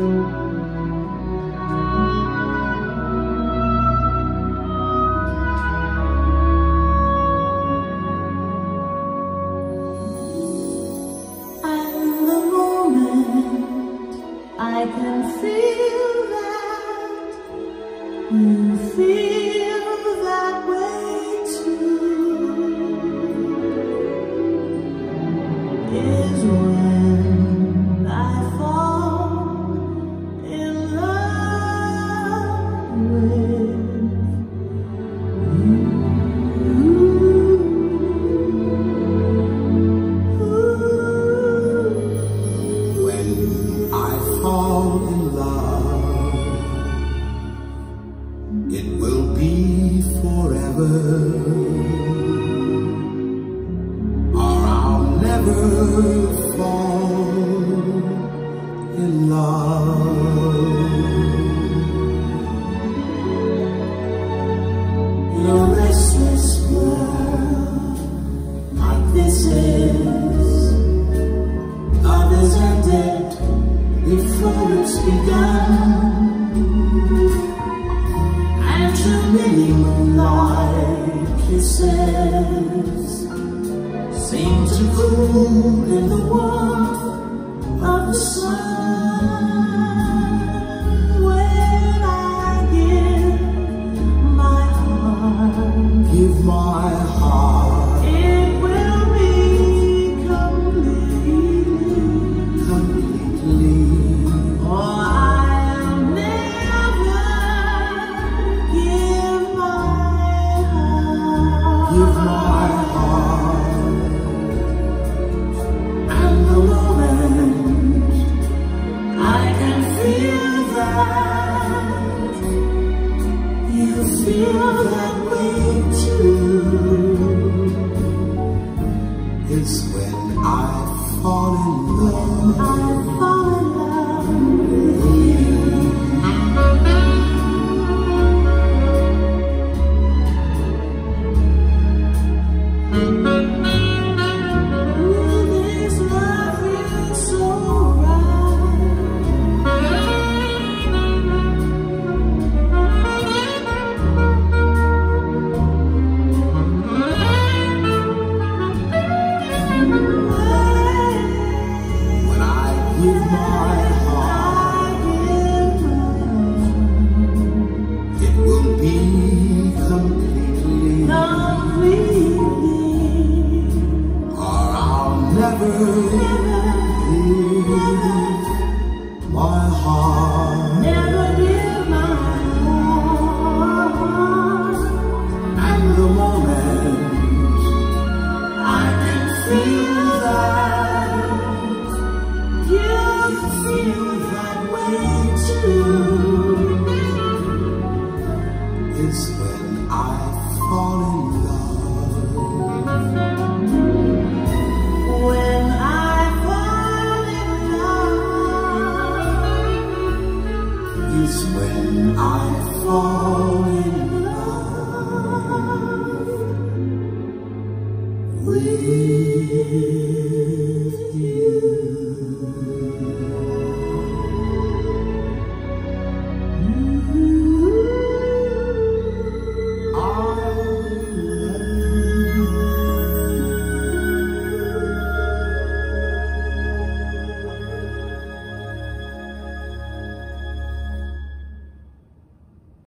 you. it will be forever. Or I'll never fall in love. In a restless world like this is, others are dead before it's begun. And too many moonlight kisses seem to cool in the warmth of the sun. Feel that way It's when I fall in when I fall in love with